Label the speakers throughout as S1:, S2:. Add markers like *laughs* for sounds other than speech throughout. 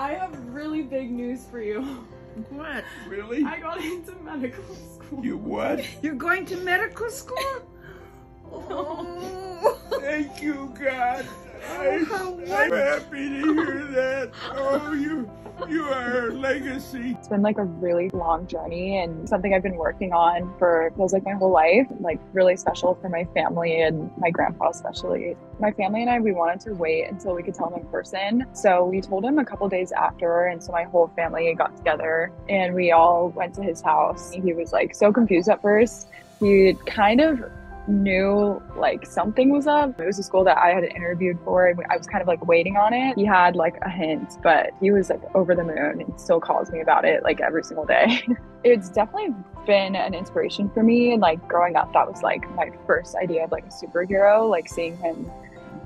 S1: I have really big news for you.
S2: What?
S3: Really?
S1: I got into medical school.
S3: You what?
S2: You're going to medical school? Oh. *laughs*
S3: Thank you, God. I,
S2: how
S3: I'm happy to hear that. Oh, you, you are a legacy.
S4: It's been like a really long journey and something I've been working on for feels like my whole life. Like really special for my family and my grandpa especially. My family and I we wanted to wait until we could tell him in person. So we told him a couple days after and so my whole family got together and we all went to his house. He was like so confused at first. He kind of knew like something was up. It was a school that I had interviewed for and I was kind of like waiting on it. He had like a hint, but he was like over the moon and still calls me about it like every single day. *laughs* it's definitely been an inspiration for me and like growing up that was like my first idea of like a superhero, like seeing him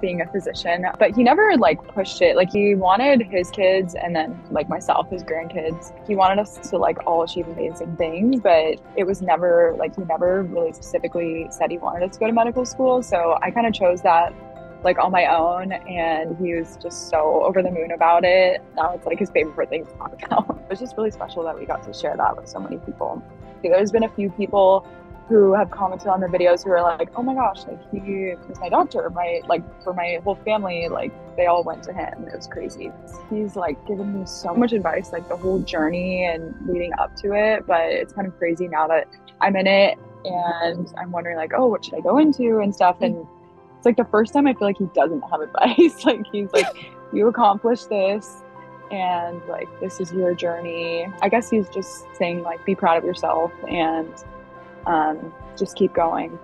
S4: being a physician, but he never like pushed it. Like he wanted his kids and then like myself, his grandkids. He wanted us to like all achieve amazing things, but it was never like he never really specifically said he wanted us to go to medical school. So I kind of chose that like on my own and he was just so over the moon about it. Now it's like his favorite thing to talk about. *laughs* It was just really special that we got to share that with so many people. There's been a few people who have commented on the videos who are like, oh my gosh, like he was my doctor, my like for my whole family, like they all went to him. It was crazy. He's like given me so much advice, like the whole journey and leading up to it. But it's kind of crazy now that I'm in it and I'm wondering like, oh, what should I go into and stuff. And it's like the first time I feel like he doesn't have advice. *laughs* like he's like, you accomplished this and like this is your journey. I guess he's just saying like be proud of yourself and um, just keep going.